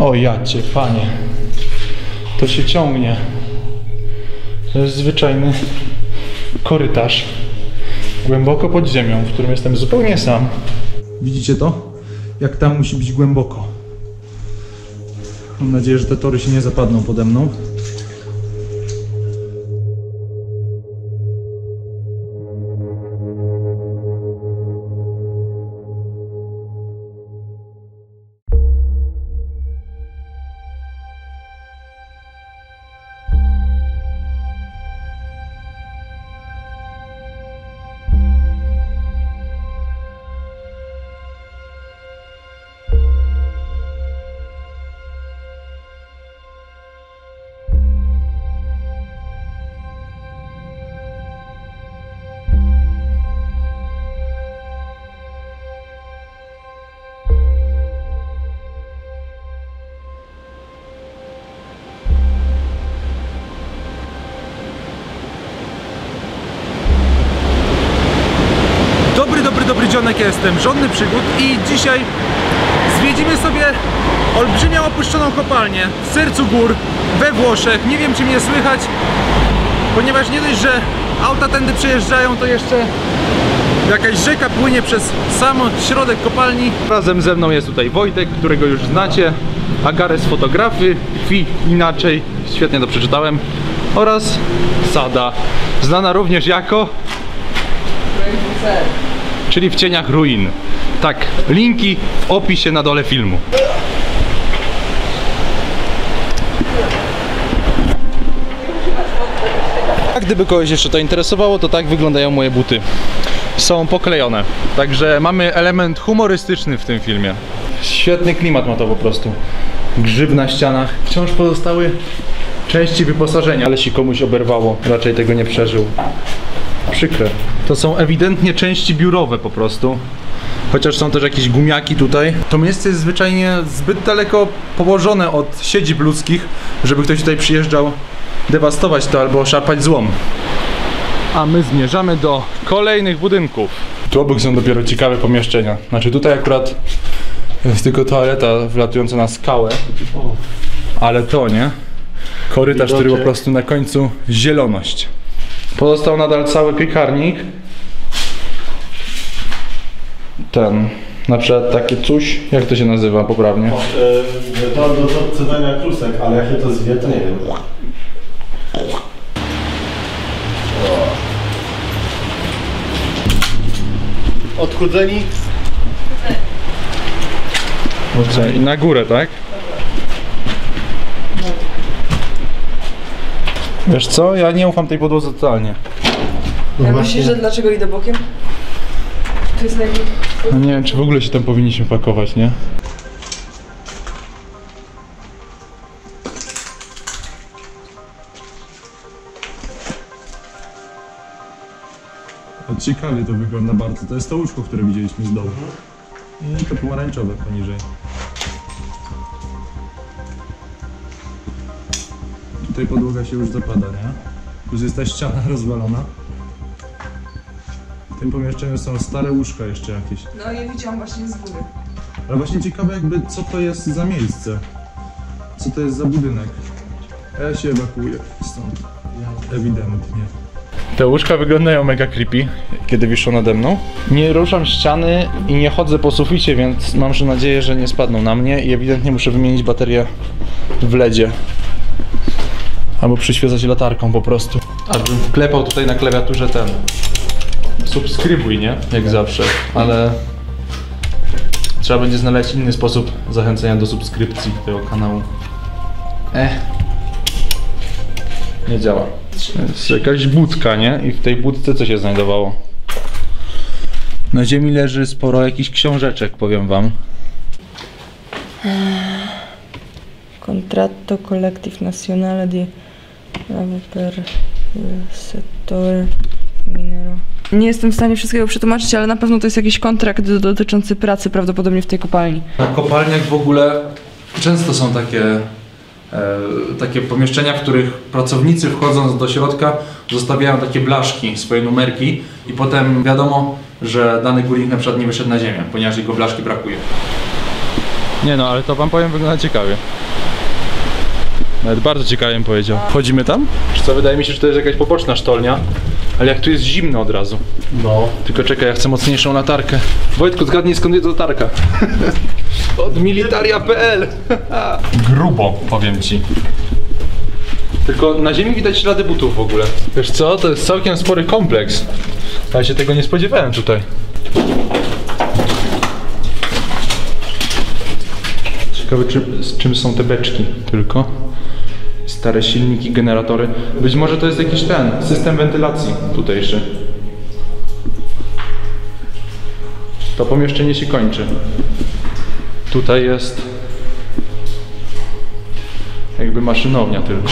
O jacie, panie. To się ciągnie. To jest zwyczajny korytarz. Głęboko pod ziemią, w którym jestem zupełnie sam. Widzicie to? Jak tam musi być głęboko. Mam nadzieję, że te tory się nie zapadną pode mną. Dobry dzionek jestem, żonny przygód i dzisiaj zwiedzimy sobie olbrzymią opuszczoną kopalnię w sercu gór we Włoszech. Nie wiem czy mnie słychać, ponieważ nie dość, że auta tędy przejeżdżają, to jeszcze jakaś rzeka płynie przez sam środek kopalni. Razem ze mną jest tutaj Wojtek, którego już znacie, Agares fotografy, Fi inaczej, świetnie to przeczytałem, oraz Sada, znana również jako czyli w cieniach ruin. Tak, linki w opisie na dole filmu. A gdyby kogoś jeszcze to interesowało, to tak wyglądają moje buty. Są poklejone, także mamy element humorystyczny w tym filmie. Świetny klimat ma to po prostu. Grzyb na ścianach. Wciąż pozostały części wyposażenia, ale się komuś oberwało, raczej tego nie przeżył. Przykre. To są ewidentnie części biurowe po prostu. Chociaż są też jakieś gumiaki tutaj. To miejsce jest zwyczajnie zbyt daleko położone od siedzib ludzkich, żeby ktoś tutaj przyjeżdżał dewastować to albo szarpać złom. A my zmierzamy do kolejnych budynków. Tu obok są dopiero ciekawe pomieszczenia. Znaczy tutaj akurat jest tylko toaleta wlatująca na skałę. Ale to nie. Korytarz, który po prostu na końcu zieloność. Pozostał nadal cały piekarnik. Ten, na przykład takie coś, jak to się nazywa poprawnie? E, To do odcydzania klusek, ale jak się to zwie, to nie wiem. Odchudzeni? Dobrze, i na górę, tak? Wiesz co, ja nie ufam tej podłodze totalnie. Ja myślisz, że dlaczego idę bokiem? To jest najmniej... No nie wiem, czy w ogóle się tam powinniśmy pakować, nie? Ciekawie to wygląda bardzo. To jest to łóżko, które widzieliśmy z dołu. I to pomarańczowe poniżej. Tutaj podłoga się już zapada, nie? Plus jest ta ściana rozwalona. W tym pomieszczeniu są stare łóżka jeszcze jakieś. No je widziałam właśnie z góry. Ale właśnie ciekawe jakby co to jest za miejsce. Co to jest za budynek. A Ja się ewakuuję stąd. Ewidentnie. Te łóżka wyglądają mega creepy, kiedy wiszą nade mną. Nie ruszam ściany i nie chodzę po suficie, więc mam nadzieję, że nie spadną na mnie i ewidentnie muszę wymienić baterię w ledzie. Albo przyświecać latarką po prostu. Abym wklepał tutaj na klawiaturze ten. Subskrybuj, nie? Jak zawsze. Ale Trzeba będzie znaleźć inny sposób zachęcenia do subskrypcji tego kanału. Eh. Nie działa. Jest jakaś budka, nie? I w tej budce co się znajdowało? Na ziemi leży sporo jakichś książeczek, powiem wam. Contratto Collective Nazionale di Lavoro per il Settore Minero. Nie jestem w stanie wszystkiego przetłumaczyć, ale na pewno to jest jakiś kontrakt do- dotyczący pracy prawdopodobnie w tej kopalni. Na kopalniach w ogóle często są takie, e, takie pomieszczenia, w których pracownicy wchodząc do środka zostawiają takie blaszki, swoje numerki i potem wiadomo, że dany górnik na przykład nie wyszedł na ziemię, ponieważ jego blaszki brakuje. Nie no, ale to wam powiem wygląda ciekawie. Nawet bardzo ciekawie bym powiedział. Wchodzimy tam? Czy co, wydaje mi się, że to jest jakaś poboczna sztolnia. Ale jak tu jest zimno od razu. No. Tylko czekaj, ja chcę mocniejszą latarkę. Wojtku, zgadnij skąd jest latarka. Od militaria.pl Grubo, powiem ci. Tylko na ziemi widać ślady butów w ogóle. Wiesz co, to jest całkiem spory kompleks. Ja się tego nie spodziewałem tutaj. Ciekawe czym, z czym są te beczki tylko. Stare silniki, generatory. Być może to jest jakiś ten, system wentylacji tutejszy. To pomieszczenie się kończy. Tutaj jest jakby maszynownia tylko.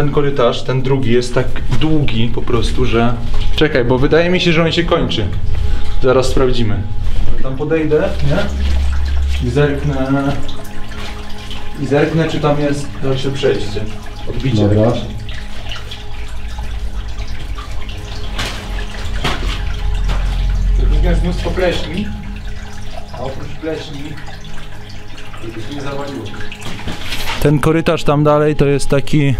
Tamten korytarz, ten drugi jest tak długi po prostu, że... Czekaj, bo wydaje mi się, że on się kończy. Zaraz sprawdzimy. Tam podejdę, nie? I zerknę... I zerknę, czy tam jest dalsze przejście. Odbicie. Dobra. jest mnóstwo pleśni. A oprócz pleśni... Nie zawaliło. Ten korytarz tam dalej to jest taki...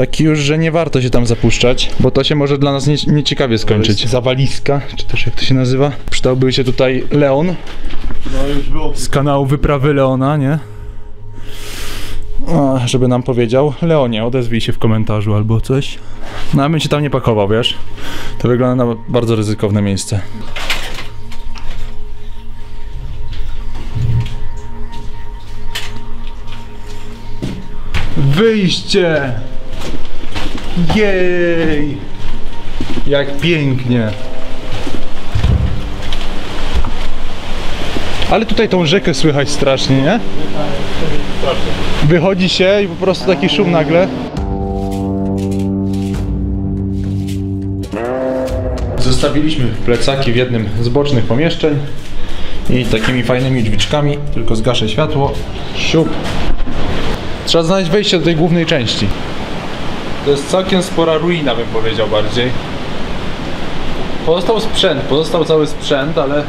Taki już, że nie warto się tam zapuszczać, bo to się może dla nas nie, nieciekawie skończyć. Zawaliska, czy też jak to się nazywa. Przydałby się tutaj Leon No już było. z kanału Wyprawy Leona, nie? O, żeby nam powiedział. Leonie, odezwij się w komentarzu albo coś. No, a bym się tam nie pakował, wiesz? To wygląda na bardzo ryzykowne miejsce. Wyjście! Jej! Jak pięknie! Ale tutaj tą rzekę słychać strasznie, nie? Wychodzi się i po prostu taki szum nagle. Zostawiliśmy plecaki w jednym z bocznych pomieszczeń i takimi fajnymi drzwiczkami, tylko zgaszę światło. Siup. Trzeba znaleźć wejście do tej głównej części. To jest całkiem spora ruina, bym powiedział bardziej. Pozostał sprzęt, pozostał cały sprzęt, ale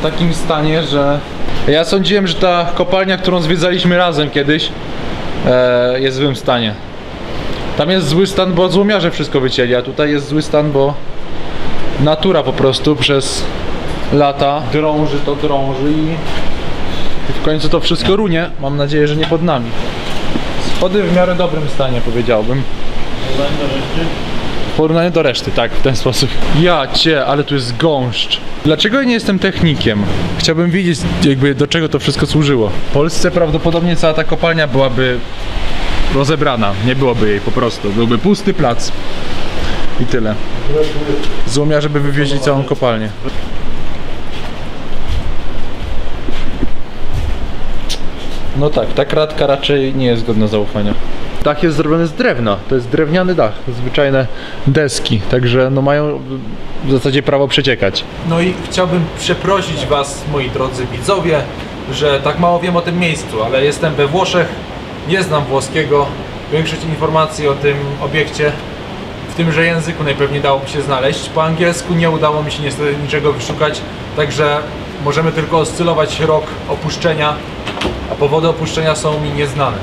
w takim stanie, że ja sądziłem, że ta kopalnia, którą zwiedzaliśmy razem kiedyś, e, jest w złym stanie. Tam jest zły stan, bo złomiarze wszystko wycięli, a tutaj jest zły stan, bo natura po prostu przez lata drąży to drąży i, w końcu to wszystko runie. Mam nadzieję, że nie pod nami. Schody w miarę dobrym stanie, powiedziałbym. W porównaniu do reszty, tak, w ten sposób. Ja cię, ale tu jest gąszcz. Dlaczego ja nie jestem technikiem? Chciałbym wiedzieć, jakby do czego to wszystko służyło. W Polsce prawdopodobnie cała ta kopalnia byłaby rozebrana. Nie byłoby jej po prostu. Byłby pusty plac. I tyle. Złomia, żeby wywieźli całą kopalnię. No tak, ta kratka raczej nie jest godna zaufania. Dach jest zrobiony z drewna, to jest drewniany dach, zwyczajne deski, także no mają w zasadzie prawo przeciekać. No i chciałbym przeprosić Was, moi drodzy widzowie, że tak mało wiem o tym miejscu, ale jestem we Włoszech, nie znam włoskiego. Większość informacji o tym obiekcie w tymże języku najpewniej dałoby się znaleźć. Po angielsku nie udało mi się niestety niczego wyszukać, także możemy tylko oscylować rok opuszczenia, a powody opuszczenia są mi nieznane.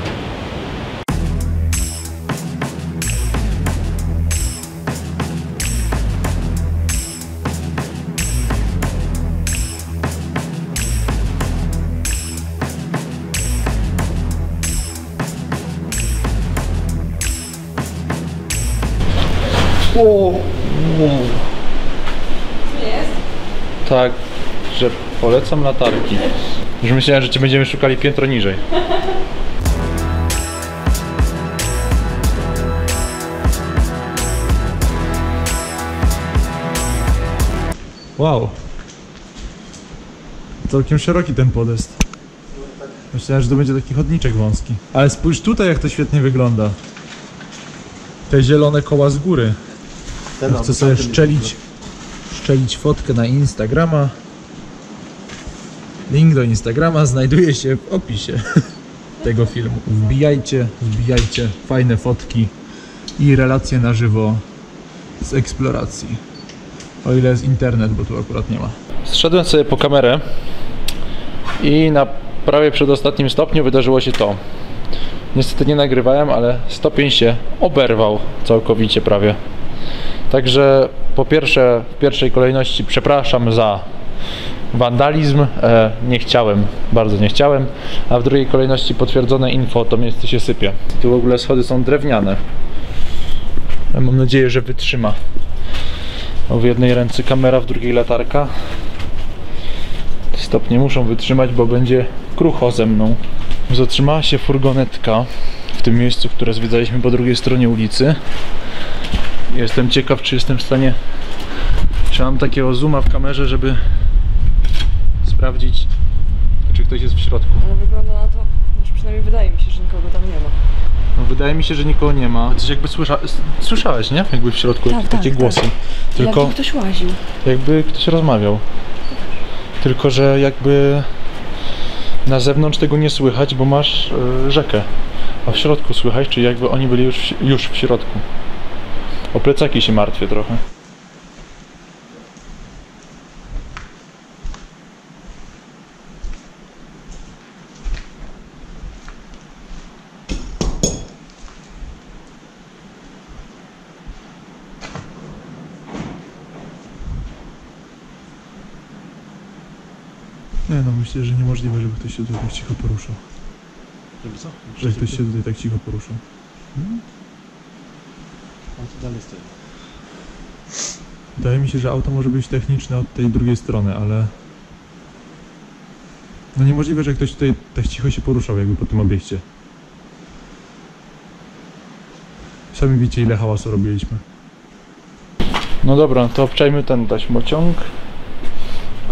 Tak, że polecam latarki. Już myślałem, że cię będziemy szukali piętro niżej. Wow. Całkiem szeroki ten podest. Myślałem, że to będzie taki chodniczek wąski. Ale spójrz tutaj, jak to świetnie wygląda. Te zielone koła z góry. Ten Chcę sobie szczelić, szczelić fotkę na Instagrama. Link do Instagrama znajduje się w opisie tego filmu. Wbijajcie, wbijajcie fajne fotki i relacje na żywo z eksploracji. O ile jest internet, bo tu akurat nie ma. Zszedłem sobie po kamerę i na prawie przedostatnim stopniu wydarzyło się to. Niestety nie nagrywałem, ale stopień się oberwał całkowicie prawie. Także po pierwsze, w pierwszej kolejności przepraszam za wandalizm. E, nie chciałem, bardzo nie chciałem. A w drugiej kolejności potwierdzone info, to miejsce się sypie. Tu w ogóle schody są drewniane. Ja Mam nadzieję, że wytrzyma. W jednej ręce kamera, w drugiej latarka. Stopnie muszą wytrzymać, bo będzie krucho ze mną. Zatrzymała się furgonetka w tym miejscu, które zwiedzaliśmy po drugiej stronie ulicy. Jestem ciekaw, czy jestem w stanie. Czy mam takiego zooma w kamerze, żeby sprawdzić, czy ktoś jest w środku. Ale wygląda na to, znaczy przynajmniej wydaje mi się, że nikogo tam nie ma. No, wydaje mi się, że nikogo nie ma. Coś jakby słysza... słyszałeś, nie? Jakby w środku Tak, jakieś tak, takie tak. głosy. Tylko Jakby ktoś łaził. jakby ktoś rozmawiał. Tylko, że jakby na zewnątrz tego nie słychać, bo masz y, rzekę. A w środku słychać, czyli jakby oni byli już w, już w środku. O plecaki się martwię trochę. Nie no, myślę, że niemożliwe, żeby ktoś się tutaj tak cicho poruszał. Żeby co? Że ktoś się tutaj tak cicho poruszał. On tu dalej stoi. Wydaje mi się, że auto może być techniczne od tej drugiej strony, ale... No niemożliwe, że ktoś tutaj tak cicho się poruszał jakby po tym obiekcie. Sami widzicie ile hałasu robiliśmy. No dobra, to obczajmy ten taśmociąg.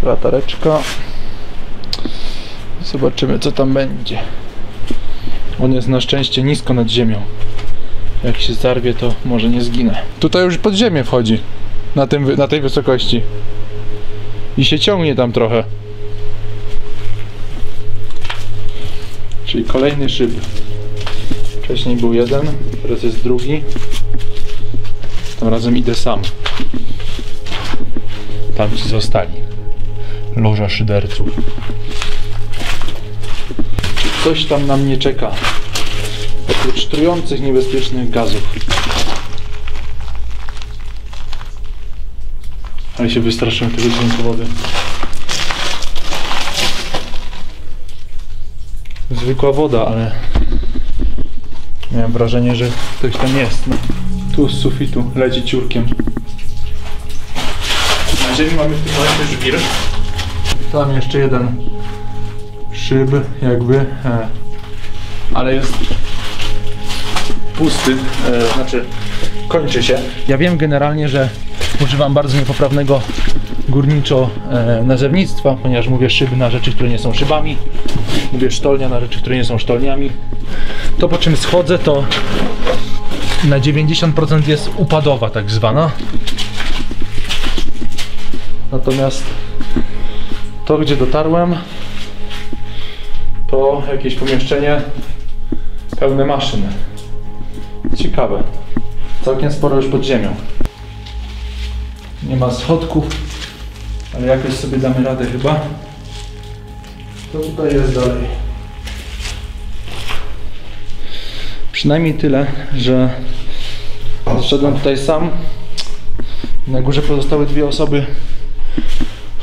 Latareczka. Zobaczymy co tam będzie. On jest na szczęście nisko nad ziemią. Jak się zarwie to może nie zginę. Tutaj już pod ziemię wchodzi na, tym, na tej wysokości. I się ciągnie tam trochę. Czyli kolejny szyb. Wcześniej był jeden, teraz jest drugi. Tym razem idę sam. Tam ci zostali. Loża szyderców. Coś tam na mnie czeka? Oprócz trujących niebezpiecznych gazów. Ale się wystraszyłem tego dźwięku wody. Zwykła woda, ale miałem wrażenie, że ktoś tam jest. No. Tu z sufitu leci ciurkiem. Na ziemi mamy w tym momencie żwir. Tam jeszcze jeden szyb jakby, e, ale jest pusty, e, znaczy kończy się. Ja wiem generalnie, że używam bardzo niepoprawnego górniczo e, nazewnictwa, ponieważ mówię szyb na rzeczy, które nie są szybami, mówię sztolnia na rzeczy, które nie są sztolniami. To po czym schodzę to na 90% jest upadowa tak zwana. Natomiast to gdzie dotarłem to jakieś pomieszczenie pełne maszyn. Ciekawe. Całkiem sporo już pod ziemią. Nie ma schodków, ale jakoś sobie damy radę chyba. Co tutaj jest dalej? Przynajmniej tyle, że zszedłem tutaj sam. Na górze pozostały dwie osoby,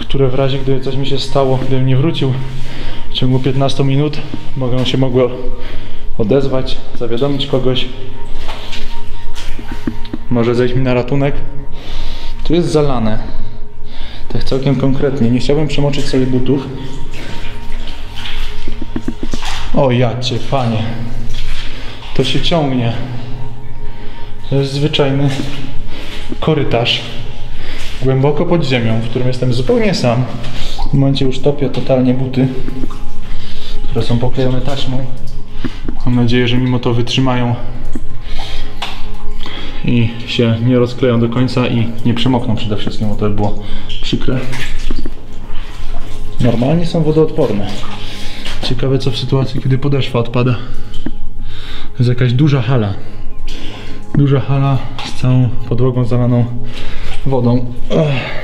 które w razie gdyby coś mi się stało, gdybym nie wrócił w ciągu 15 minut, mogą się mogły odezwać, zawiadomić kogoś. Może zejść mi na ratunek. Tu jest zalane. Tak całkiem konkretnie. Nie chciałbym przemoczyć sobie butów. O jacie, panie. To się ciągnie. To jest zwyczajny korytarz. Głęboko pod ziemią, w którym jestem zupełnie sam. W momencie już topię totalnie buty, które są poklejone taśmą. Mam nadzieję, że mimo to wytrzymają i się nie rozkleją do końca i nie przemokną przede wszystkim, bo to by było przykre. Normalnie są wodoodporne. Ciekawe co w sytuacji, kiedy podeszwa odpada. To jest jakaś duża hala. Duża hala z całą podłogą zalaną wodą. Ech.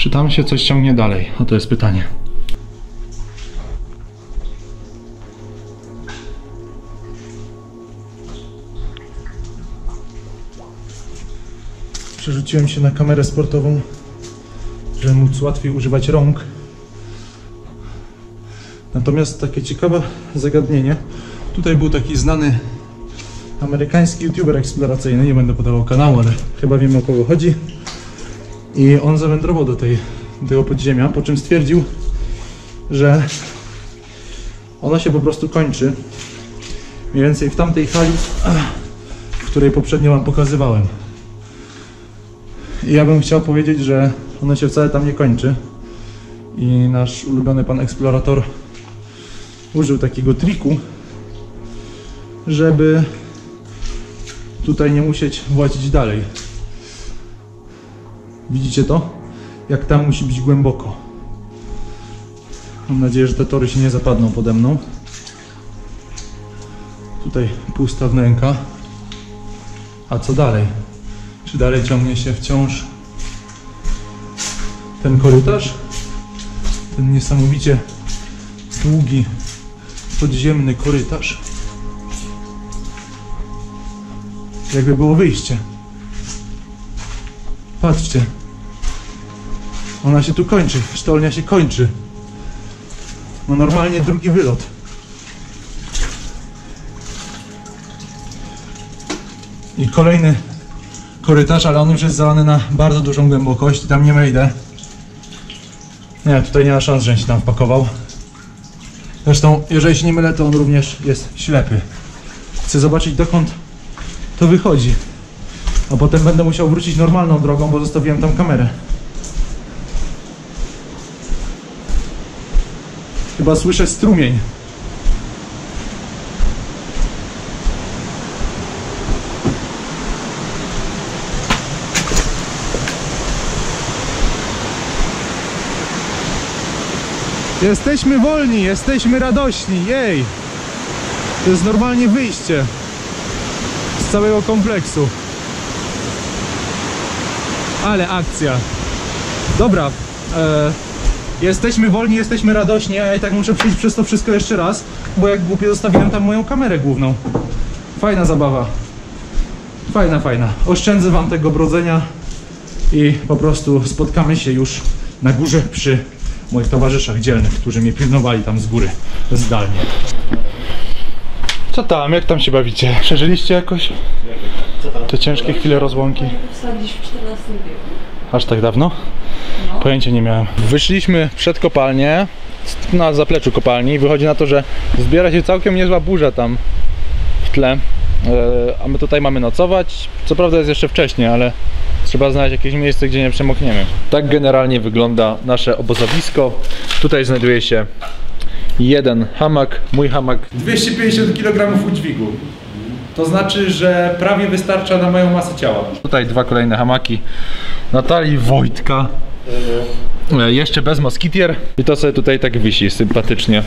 Czy tam się coś ciągnie dalej? O to jest pytanie. Przerzuciłem się na kamerę sportową, żeby móc łatwiej używać rąk. Natomiast takie ciekawe zagadnienie. Tutaj był taki znany amerykański youtuber eksploracyjny, nie będę podawał kanału, ale chyba wiemy o kogo chodzi. I on zawędrował do tej, do tego podziemia, po czym stwierdził, że ona się po prostu kończy. Mniej więcej w tamtej hali, w której poprzednio Wam pokazywałem. I ja bym chciał powiedzieć, że ona się wcale tam nie kończy. I nasz ulubiony pan eksplorator użył takiego triku, żeby tutaj nie musieć włazić dalej. Widzicie to? Jak tam musi być głęboko. Mam nadzieję, że te tory się nie zapadną pode mną. Tutaj pusta wnęka. A co dalej? Czy dalej ciągnie się wciąż ten korytarz? Ten niesamowicie długi, podziemny korytarz. Jakby było wyjście. Patrzcie. Ona się tu kończy. Sztolnia się kończy. No normalnie drugi wylot. I kolejny korytarz, ale on już jest zalany na bardzo dużą głębokość tam nie wejdę. Nie, tutaj nie ma szans, że się tam wpakował. Zresztą, jeżeli się nie mylę, to on również jest ślepy. Chcę zobaczyć dokąd to wychodzi. A potem będę musiał wrócić normalną drogą, bo zostawiłem tam kamerę. Chyba słyszę strumień. Jesteśmy wolni, jesteśmy radośni, jej! To jest normalnie wyjście z całego kompleksu. Ale akcja. Dobra, e, jesteśmy wolni, jesteśmy radośni, a ja i tak muszę przejść przez to wszystko jeszcze raz, bo jak głupie zostawiłem tam moją kamerę główną. Fajna zabawa. Fajna, fajna. Oszczędzę wam tego brodzenia i po prostu spotkamy się już na górze przy moich towarzyszach dzielnych, którzy mnie pilnowali tam z góry, zdalnie. Co tam? Jak tam się bawicie? Przeżyliście jakoś te ciężkie chwile rozłąki? Wsadzić w XIV wieku. Aż tak dawno? Pojęcia nie miałem. Wyszliśmy przed kopalnię, na zapleczu kopalni. Wychodzi na to, że zbiera się całkiem niezła burza tam w tle. E, A my tutaj mamy nocować. Co prawda jest jeszcze wcześnie, ale trzeba znaleźć jakieś miejsce, gdzie nie przemokniemy. Tak generalnie wygląda nasze obozowisko. Tutaj znajduje się jeden hamak, mój hamak. 250 kg udźwigu. To znaczy, że prawie wystarcza na moją masę ciała. Tutaj dwa kolejne hamaki Natalii Wojtka. E, Jeszcze bez moskitier. I to sobie tutaj tak wisi sympatycznie.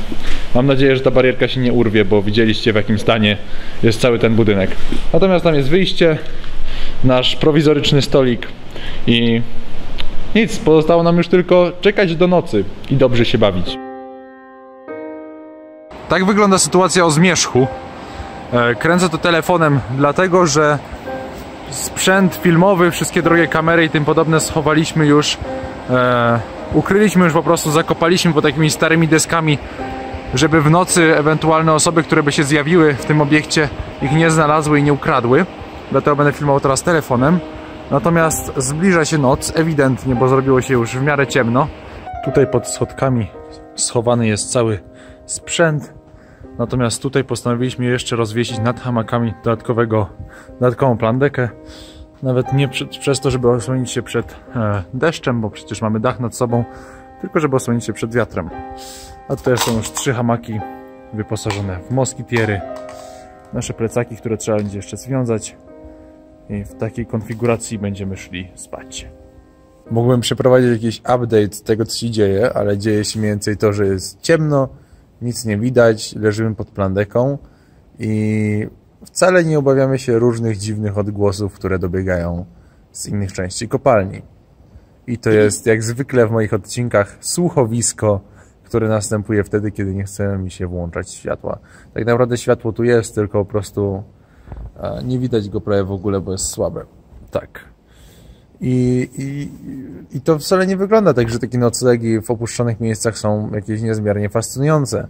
Mam nadzieję, że ta barierka się nie urwie, bo widzieliście w jakim stanie jest cały ten budynek. Natomiast tam jest wyjście, nasz prowizoryczny stolik i nic, pozostało nam już tylko czekać do nocy i dobrze się bawić. Tak wygląda sytuacja o zmierzchu. E, Kręcę to telefonem, dlatego że sprzęt filmowy, wszystkie drogie kamery i tym podobne schowaliśmy już. E, ukryliśmy już po prostu, zakopaliśmy pod takimi starymi deskami, żeby w nocy ewentualne osoby, które by się zjawiły w tym obiekcie, ich nie znalazły i nie ukradły. Dlatego będę filmował teraz telefonem. Natomiast zbliża się noc, ewidentnie, bo zrobiło się już w miarę ciemno. Tutaj pod schodkami schowany jest cały sprzęt. Natomiast tutaj postanowiliśmy jeszcze rozwiesić nad hamakami dodatkowego, dodatkową plandekę. Nawet nie przed, przez to, żeby osłonić się przed e, deszczem, bo przecież mamy dach nad sobą, tylko żeby osłonić się przed wiatrem. A tutaj są już trzy hamaki wyposażone w moskitiery, nasze plecaki, które trzeba będzie jeszcze związać i w takiej konfiguracji będziemy szli spać. Mógłbym przeprowadzić jakiś update tego, co się dzieje, ale dzieje się mniej więcej to, że jest ciemno, nic nie widać, leżymy pod plandeką i wcale nie obawiamy się różnych dziwnych odgłosów, które dobiegają z innych części kopalni. I to jest jak zwykle w moich odcinkach słuchowisko, które następuje wtedy, kiedy nie chcemy mi się włączać światła. Tak naprawdę światło tu jest, tylko po prostu e, nie widać go prawie w ogóle, bo jest słabe. Tak. I, i, I to wcale nie wygląda tak, że takie noclegi w opuszczonych miejscach są jakieś niezmiernie fascynujące.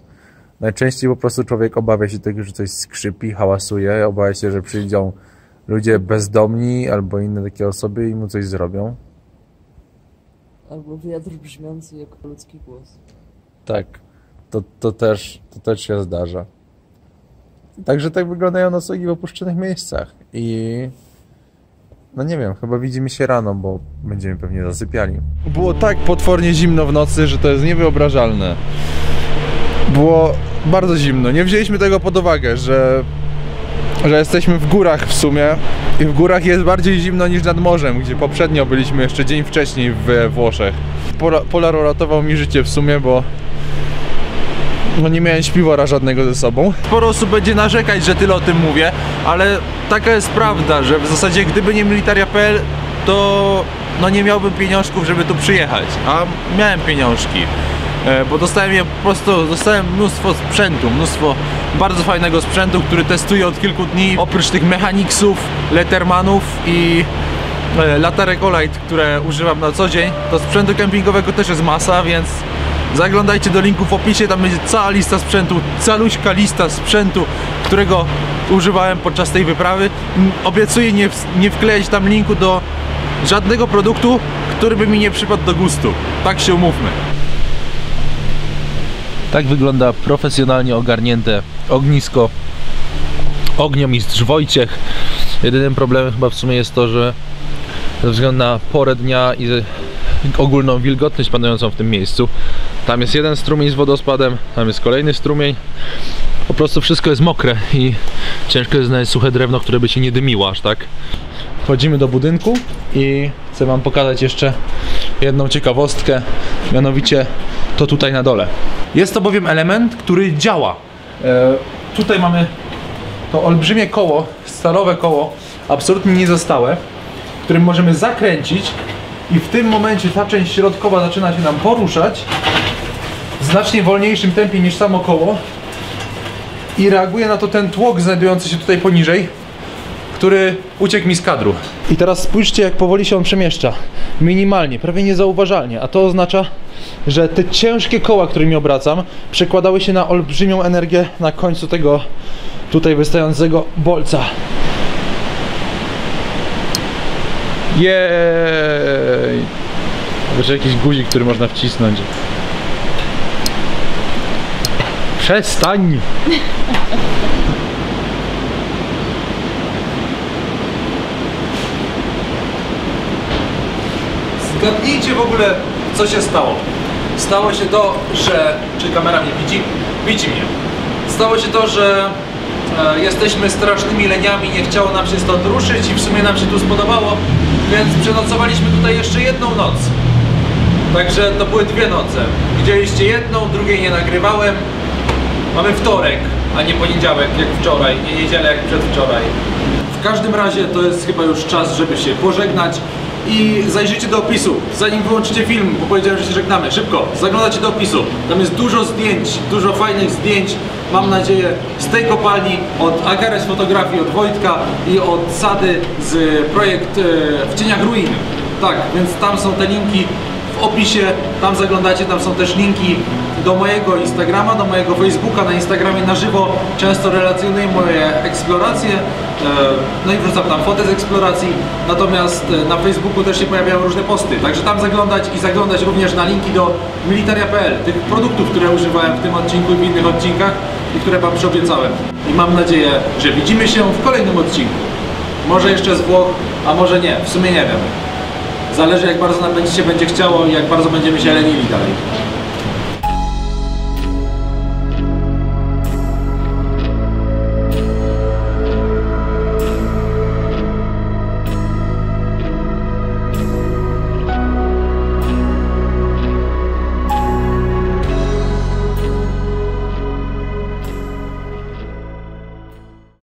Najczęściej po prostu człowiek obawia się tego, że coś skrzypi, hałasuje, obawia się, że przyjdą ludzie bezdomni albo inne takie osoby i mu coś zrobią. Albo wiatr brzmiący jak ludzki głos. Tak, to, to, też, to też się zdarza. Także tak wyglądają noclegi w opuszczonych miejscach. I no nie wiem, chyba widzimy się rano, bo będziemy pewnie zasypiali. Było tak potwornie zimno w nocy, że to jest niewyobrażalne. Było bardzo zimno. Nie wzięliśmy tego pod uwagę, że, że jesteśmy w górach w sumie. I w górach jest bardziej zimno niż nad morzem, gdzie poprzednio byliśmy jeszcze dzień wcześniej w Włoszech. Pola, Polar uratował mi życie w sumie, bo no nie miałem śpiwora żadnego ze sobą. Sporo osób będzie narzekać, że tyle o tym mówię, ale taka jest prawda, że w zasadzie gdyby nie militaria.pl, to no nie miałbym pieniążków, żeby tu przyjechać, a miałem pieniążki. E, Bo dostałem je po prostu, dostałem mnóstwo sprzętu, mnóstwo bardzo fajnego sprzętu, który testuję od kilku dni. Oprócz tych Mechanicsów, Lettermanów i e, latarek Olight, które używam na co dzień, to sprzętu kempingowego też jest masa, więc zaglądajcie do linku w opisie, tam będzie cała lista sprzętu, caluśka lista sprzętu, którego używałem podczas tej wyprawy. Obiecuję nie, nie wklejać tam linku do żadnego produktu, który by mi nie przypadł do gustu. Tak się umówmy. Tak wygląda profesjonalnie ogarnięte ognisko. Ogniomistrz Wojciech. Jedynym problemem chyba w sumie jest to, że ze względu na porę dnia i ogólną wilgotność panującą w tym miejscu, tam jest jeden strumień z wodospadem, tam jest kolejny strumień. Po prostu wszystko jest mokre i ciężko jest znaleźć suche drewno, które by się nie dymiło aż tak. Wchodzimy do budynku i chcę Wam pokazać jeszcze jedną ciekawostkę, mianowicie to tutaj na dole. Jest to bowiem element, który działa. E, tutaj mamy to olbrzymie koło, stalowe koło, absolutnie niezastałe, którym możemy zakręcić i w tym momencie ta część środkowa zaczyna się nam poruszać znacznie wolniejszym tempie niż samo koło i reaguje na to ten tłok znajdujący się tutaj poniżej, który uciekł mi z kadru. I teraz spójrzcie, jak powoli się on przemieszcza. Minimalnie, prawie niezauważalnie, a to oznacza, że te ciężkie koła, którymi obracam, przekładały się na olbrzymią energię na końcu tego tutaj wystającego bolca. Jej! Wreszcie jakiś guzik, który można wcisnąć. Przestań! Zgadnijcie w ogóle, co się stało. Stało się to, że... Czy kamera mnie widzi? Widzi mnie. Stało się to, że e, jesteśmy strasznymi leniami, nie chciało nam się stąd ruszyć i w sumie nam się tu spodobało, więc przenocowaliśmy tutaj jeszcze jedną noc. Także to były dwie noce. Widzieliście jedną, drugiej nie nagrywałem. Mamy wtorek, a nie poniedziałek jak wczoraj, nie niedzielę jak przedwczoraj. W każdym razie to jest chyba już czas, żeby się pożegnać i zajrzyjcie do opisu, zanim wyłączycie film, bo powiedziałem, że się żegnamy. Szybko, zaglądajcie do opisu. Tam jest dużo zdjęć, dużo fajnych zdjęć, mam nadzieję, z tej kopalni, od Agares Fotografii, od Wojtka i od Sady z projekt e, W Cieniach Ruin. Tak, więc tam są te linki w opisie, tam zaglądacie, tam są też linki do mojego Instagrama, do mojego Facebooka, na Instagramie na żywo często relacjonuję moje eksploracje, e, no i wrzucam tam foty z eksploracji, natomiast e, na Facebooku też się pojawiają różne posty, także tam zaglądać i zaglądać również na linki do militaria.pl, tych produktów, które używałem w tym odcinku i w innych odcinkach i które Wam przyobiecałem. I mam nadzieję, że widzimy się w kolejnym odcinku. Może jeszcze z Włoch, a może nie. W sumie nie wiem. Zależy jak bardzo nam się będzie chciało i jak bardzo będziemy się lenili dalej.